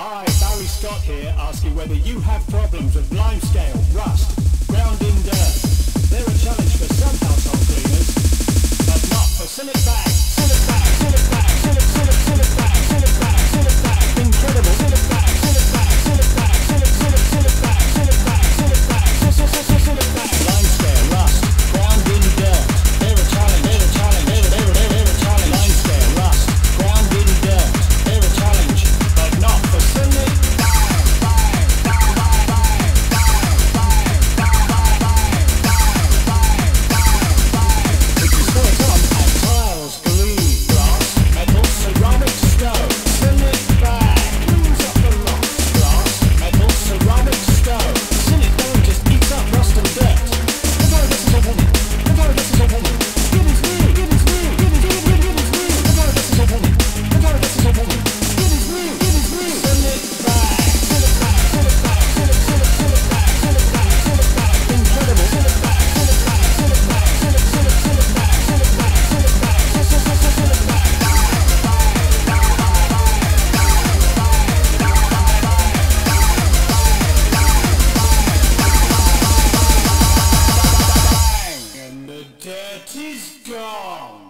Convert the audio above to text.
Hi, Barry Scott here, asking whether you have problems with limescale, rust, ground in dirt. They're a challenge for some household cleaners, but not for Cillit Bang. wisdom.